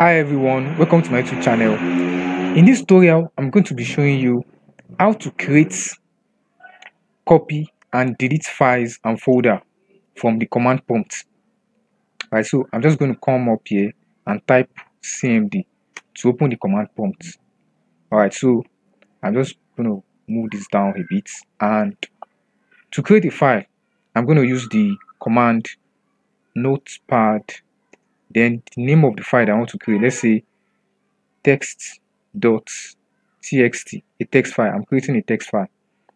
Hi everyone, welcome to my YouTube channel. In this tutorial, I'm going to be showing you how to create, copy and delete files and folder from the command prompt. Right, so I'm just going to come up here and type cmd to open the command prompt. Alright, so I'm just going to move this down a bit and to create a file, I'm going to use the command notepad then the name of the file I want to create let's say text.txt a text file. I'm creating a text file.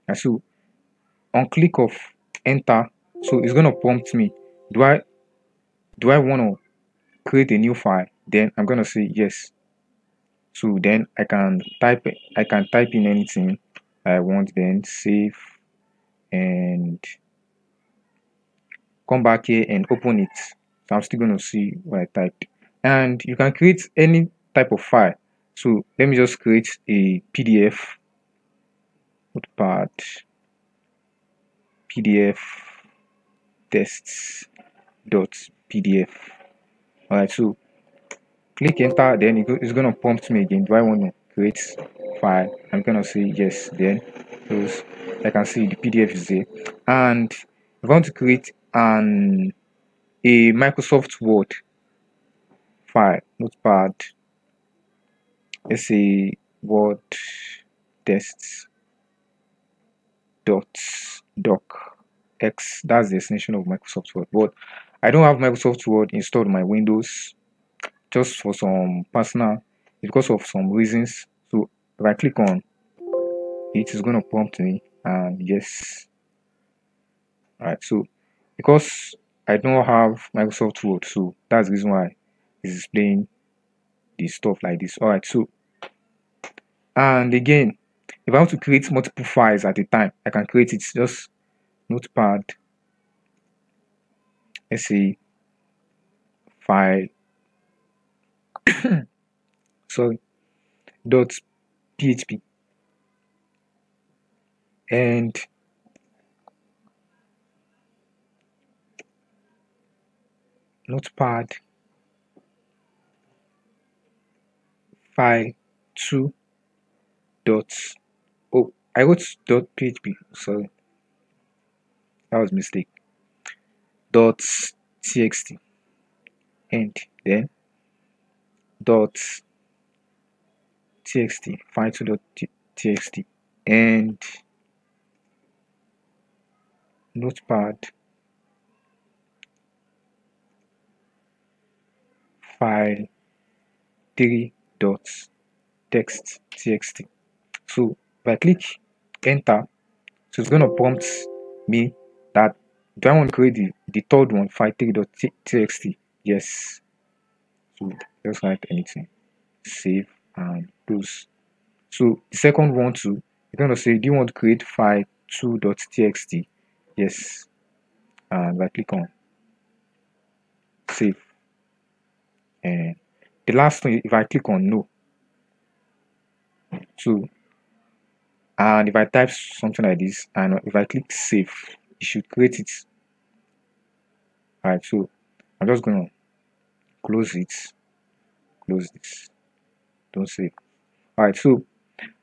And so on click of enter so it's going to prompt me do I do I want to create a new file? Then I'm going to say yes. So then I can type I can type in anything I want then save and come back here and open it so I'm still going to see what I typed and you can create any type of file. So let me just create a PDF notepad PDF tests dot PDF alright so click enter then it's going to prompt me again. Do I want to create file? I'm going to say yes then because I can see the PDF is there. And if I want to create an a Microsoft Word file, notepad, let's say Word tests dot doc x. That's the extension of Microsoft Word. But I don't have Microsoft Word installed on my Windows just for some personal because of some reasons. So if I click on it is going to prompt me and yes. Alright so because I don't have Microsoft Word, so that's the reason why it's displaying the stuff like this. Alright, so and again, if I want to create multiple files at a time, I can create it just notepad. Let's say file sorry dot php and notepad file 2 dot oh I wrote dot php sorry. That was mistake. Dot txt and then dot txt file 2 dot txt and notepad file 3 dots text txt. So if i click enter so it's going to prompt me that do i want to create the, the third one file 3 dot txt? Yes. So just write anything. Save and close. So the second one too you're going to say do you want to create file 2 dot txt? Yes. And i click on save and the last one if I click on no so and if I type something like this and if I click save it should create it. Alright so I'm just gonna close it close this. Don't save. Alright so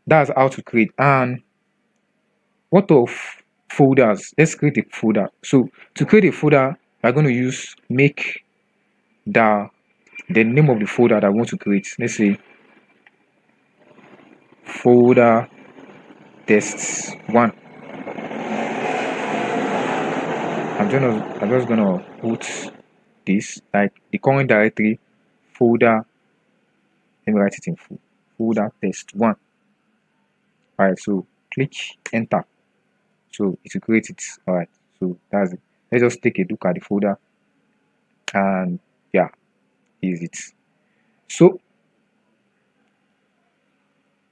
that's how to create. And what of folders? Let's create a folder. So to create a folder we're going to use make the the name of the folder that I want to create. Let's say folder tests one. I'm gonna I'm just gonna put this like the current directory folder. Let me write it in full. Folder test one. Alright, so click enter. So it will create it. Alright, so that's it. Let's just take a look at the folder and is it. So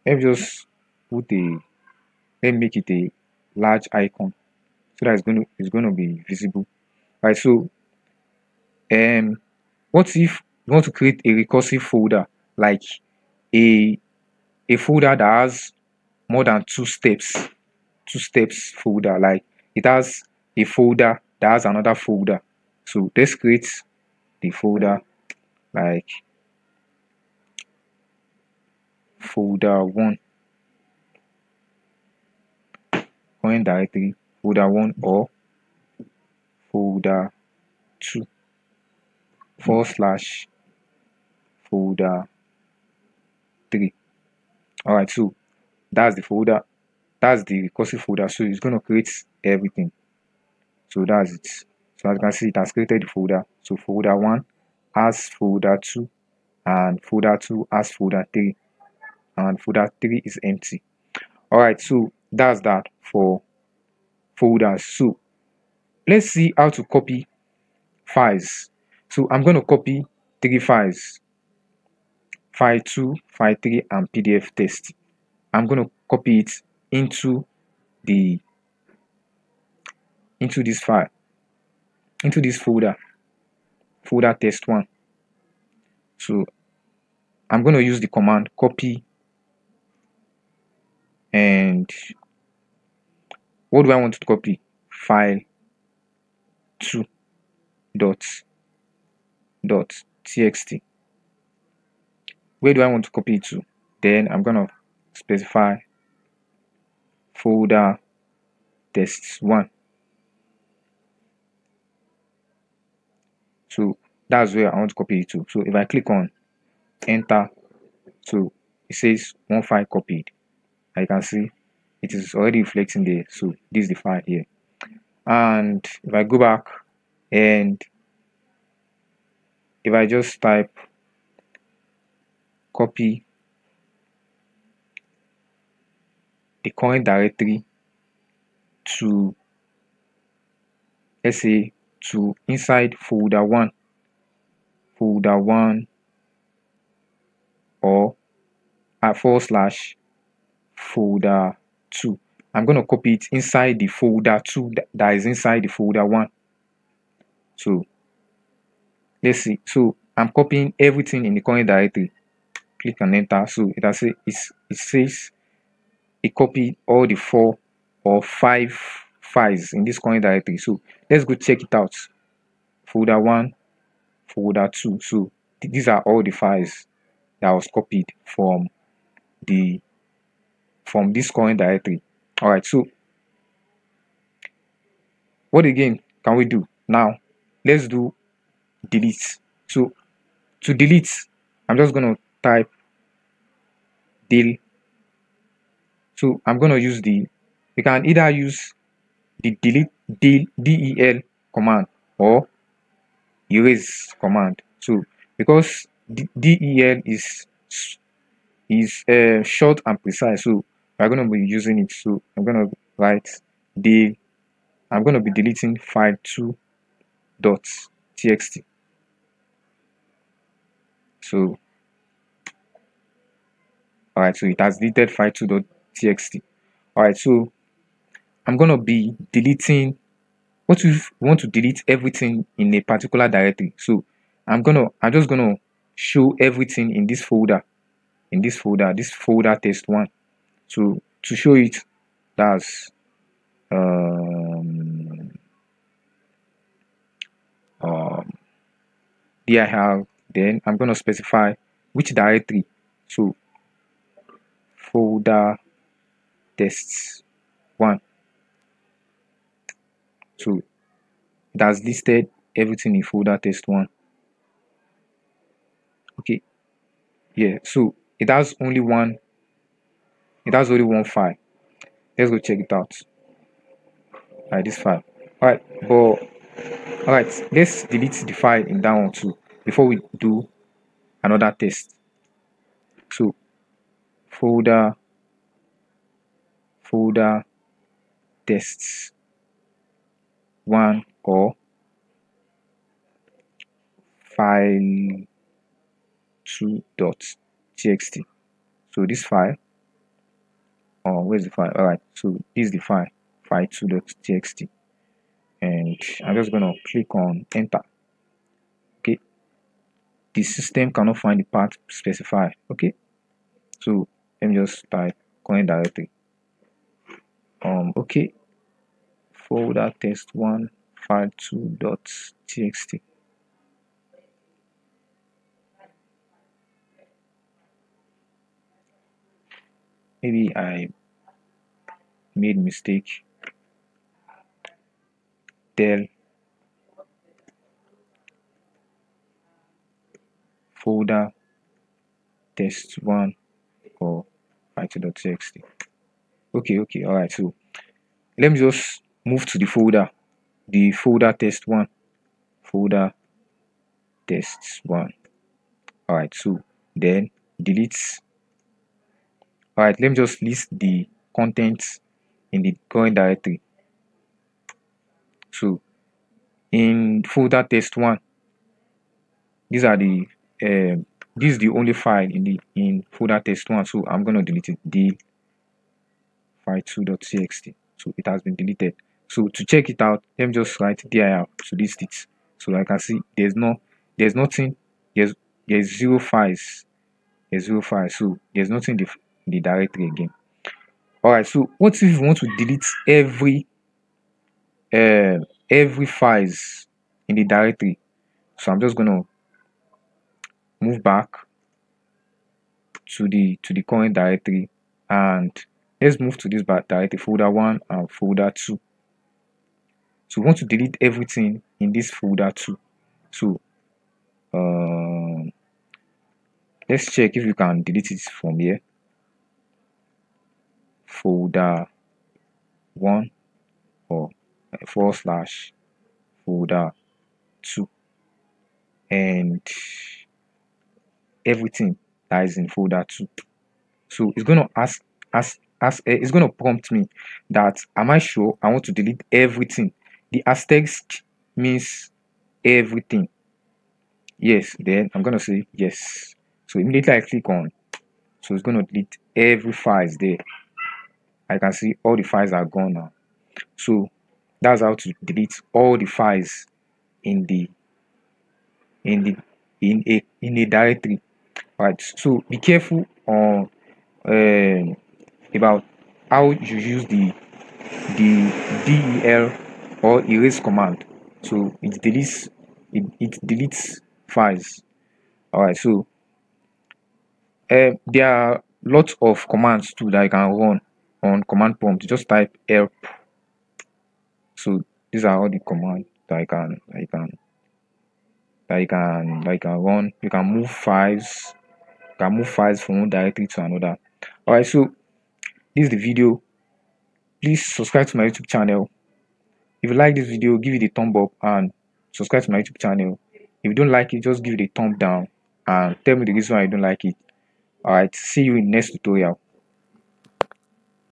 let me just put a let me make it a large icon so that it's going to it's going to be visible. Right so um what if you want to create a recursive folder like a a folder that has more than two steps two steps folder like it has a folder that has another folder. So let's create the folder like folder 1 current directory folder 1 or folder 2 forward slash folder 3 all right so that's the folder that's the recursive folder. So it's going to create everything. So that's it. So as you can see it has created the folder. So folder 1 has folder 2 and folder 2 has folder 3 and folder 3 is empty. All right so that's that for folders. So let's see how to copy files. So i'm going to copy three files file 2 file 3 and pdf test. I'm going to copy it into the into this file into this folder folder test1 so I'm going to use the command copy. And what do I want to copy? File 2 dot dot txt. Where do I want to copy it to? Then I'm gonna specify folder test1 So that's where I want to copy it to. So if I click on enter, so it says one file copied. I can see it is already reflecting there so this is the file here and if I go back and if I just type copy the current directory to let's say to inside folder 1 folder 1 or at forward slash folder 2 I'm going to copy it inside the folder 2 that is inside the folder 1 so let's see. So I'm copying everything in the current directory. Click and enter. So it has it says it copied all the four or five files in this current directory so let's go check it out. Folder 1 folder 2 so these are all the files that was copied from the from this current directory all right so what again can we do? Now let's do delete. So to delete i'm just going to type del so i'm going to use the you can either use the delete del, command or erase command so because del is is uh, short and precise so we're going to be using it. So i'm going to write the i'm going to be deleting file 2 dot txt. So all right so it has deleted file 2 dot txt. All right so i'm going to be deleting what we want to delete everything in a particular directory? So i'm gonna i'm just gonna show everything in this folder in this folder this folder test one so to show it that's um, um, here I have then I'm to specify which directory. So folder tests one so it has listed everything in folder test one. Okay. Yeah so it has only one it has only one file. Let's go check it out. All right this file. All right but all right let's delete the file in that one too before we do another test. So folder folder tests one or file 2 dot txt. So this file oh where's the file all right so this is the file file2.txt and i'm just gonna click on enter. Okay? The system cannot find the path specified okay? So let me just type current directory um okay folder test one file 2.txt maybe I made mistake. Del folder test1 or file2.txt okay okay all right so let me just move to the folder. The folder test1 folder test1 all right so then delete. All right let me just list the contents in the current directory. So in folder test1 these are the um, this is the only file in the in folder test1 so i'm going to delete it. The file2.txt so it has been deleted so to check it out let me just write dir to list it. So I can see there's no there's nothing there's there's zero files. There's zero files. So there's nothing in the, in the directory again. All right so what if you want to delete every uh, every files in the directory? So i'm just gonna move back to the to the current directory and let's move to this directory folder one and folder two so we want to delete everything in this folder too. So um, let's check if we can delete it from here. Folder one or forward slash folder two. And everything that is in folder two. So it's going to ask ask ask uh, it's going to prompt me that am i sure i want to delete everything the asterisk means everything. Yes then i'm to say yes. So immediately i click on so it's to delete every files there. I can see all the files are gone now. So that's how to delete all the files in the in the in a in a directory. Right so be careful on um, about how you use the the del or erase command. So it deletes it, it deletes files. All right so uh, there are lots of commands too that I can run on command prompt. Just type help. So these are all the commands that I can I can that you can that you can run. You can move files you can move files from one directory to another. All right so this is the video. Please subscribe to my youtube channel if you like this video give it a thumb up and subscribe to my youtube channel. If you don't like it just give it a thumb down and tell me the reason why you don't like it. All right see you in next tutorial